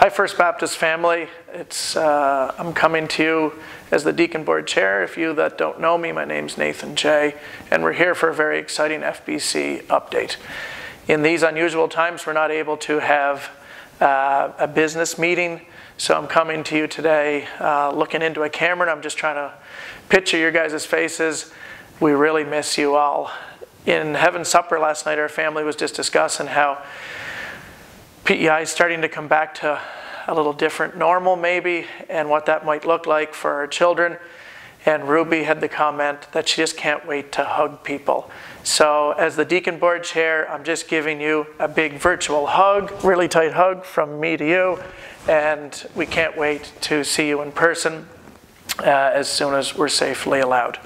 Hi, First Baptist family. It's, uh, I'm coming to you as the Deacon Board Chair. If you that don't know me, my name's Nathan Jay, and we're here for a very exciting FBC update. In these unusual times, we're not able to have uh, a business meeting, so I'm coming to you today uh, looking into a camera, and I'm just trying to picture your guys' faces. We really miss you all. In Heaven's Supper last night, our family was just discussing how PEI is starting to come back to a little different normal, maybe, and what that might look like for our children. And Ruby had the comment that she just can't wait to hug people. So, as the deacon board chair, I'm just giving you a big virtual hug, really tight hug from me to you. And we can't wait to see you in person uh, as soon as we're safely allowed.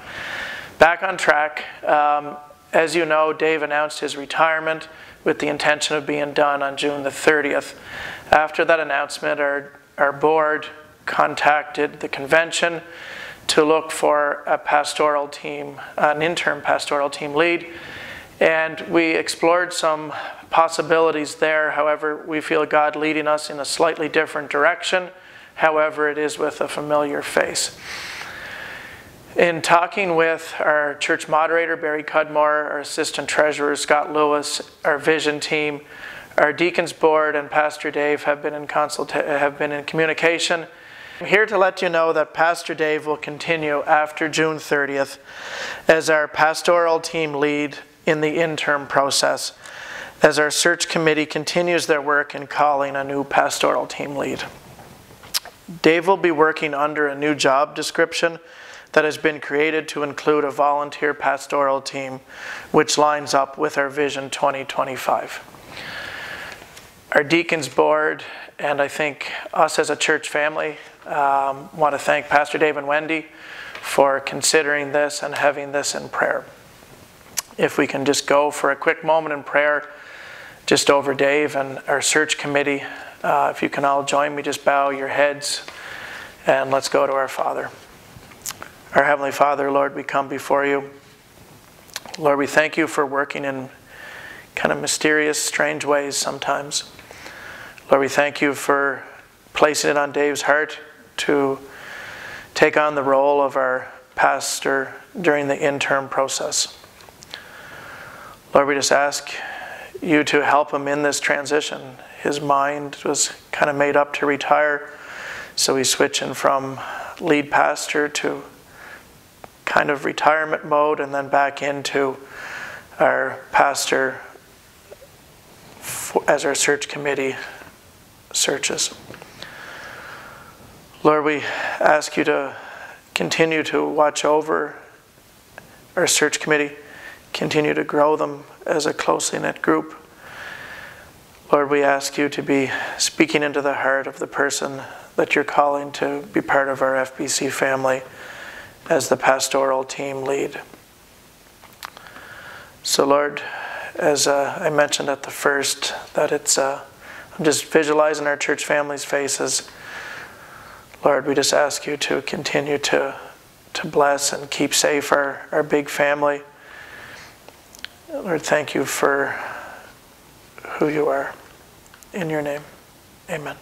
Back on track. Um, as you know, Dave announced his retirement with the intention of being done on June the 30th. After that announcement, our, our board contacted the convention to look for a pastoral team, an interim pastoral team lead. And we explored some possibilities there. However, we feel God leading us in a slightly different direction. However, it is with a familiar face. In talking with our church moderator, Barry Cudmore, our assistant treasurer, Scott Lewis, our vision team, our deacons board, and Pastor Dave have been in, consulta- have been in communication. I'm here to let you know that Pastor Dave will continue after June 30th as our pastoral team lead in the interim process as our search committee continues their work in calling a new pastoral team lead. Dave will be working under a new job description that has been created to include a volunteer pastoral team, which lines up with our Vision 2025. Our deacons board, and I think us as a church family, um, want to thank Pastor Dave and Wendy for considering this and having this in prayer. If we can just go for a quick moment in prayer, just over Dave and our search committee. Uh, if you can all join me, just bow your heads and let's go to our Father. Our Heavenly Father, Lord, we come before you. Lord, we thank you for working in kind of mysterious, strange ways sometimes. Lord, we thank you for placing it on Dave's heart to take on the role of our pastor during the interim process. Lord, we just ask you to help him in this transition. His mind was kind of made up to retire, so he's switching from lead pastor to kind of retirement mode and then back into our pastor as our search committee searches. Lord, we ask you to continue to watch over our search committee, continue to grow them as a closely knit group. Lord, we ask you to be speaking into the heart of the person that you're calling to be part of our FBC family as the pastoral team lead. So, Lord, as uh, I mentioned at the first, that it's, uh, I'm just visualizing our church families' faces. Lord, we just ask you to continue to, to bless and keep safe our, our big family. Lord, thank you for who you are. In your name, amen.